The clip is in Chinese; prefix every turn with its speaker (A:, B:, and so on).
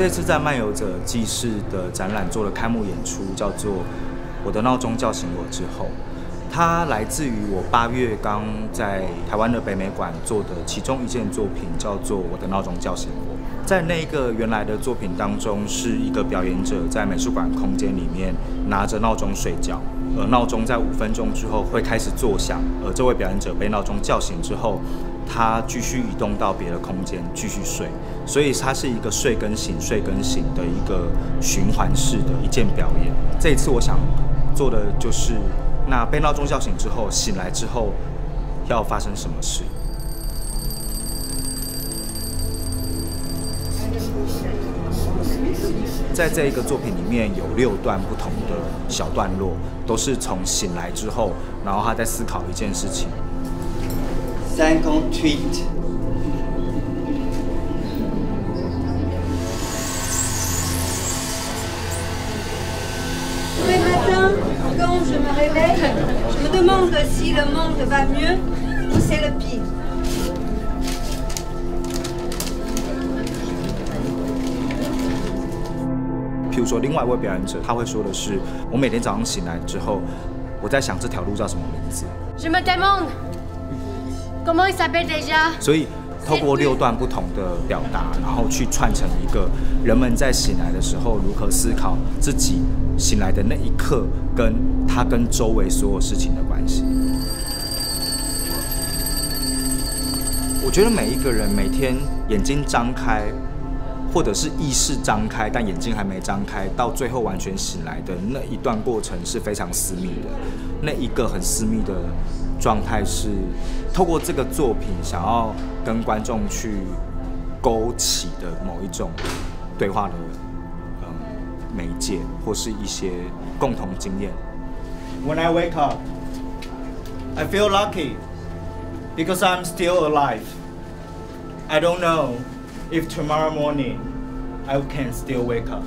A: 这次在漫游者记事的展览做了开幕演出，叫做《我的闹钟叫醒我之后》。它来自于我八月刚在台湾的北美馆做的其中一件作品，叫做《我的闹钟叫醒我》。在那个原来的作品当中，是一个表演者在美术馆空间里面拿着闹钟睡觉，而闹钟在五分钟之后会开始作响，而这位表演者被闹钟叫醒之后，他继续移动到别的空间继续睡，所以它是一个睡跟醒、睡跟醒的一个循环式的一件表演。这一次我想做的就是。那被闹钟叫醒之后，醒来之后要发生什么事？在这一个作品里面有六段不同的小段落，都是从醒来之后，然后他在思考一件事情。
B: 三公 tweet。
C: quand je me réveille, je me demande si le monde va mieux ou c'est le pire.
A: 譬如说，另外一位表演者，他会说的是：“我每天早上醒来之后，我在想这条路叫什么名字。”所以。透过六段不同的表达，然后去串成一个人们在醒来的时候如何思考自己醒来的那一刻，跟他跟周围所有事情的关系。我觉得每一个人每天眼睛张开，或者是意识张开，但眼睛还没张开，到最后完全醒来的那一段过程是非常私密的，那一个很私密的。状态是透过这个作品想要跟观众去勾起的某一种对话的嗯媒介，或是一些共同经验。
B: When I wake up, I feel lucky because I'm still alive. I don't know if tomorrow morning I can still wake up.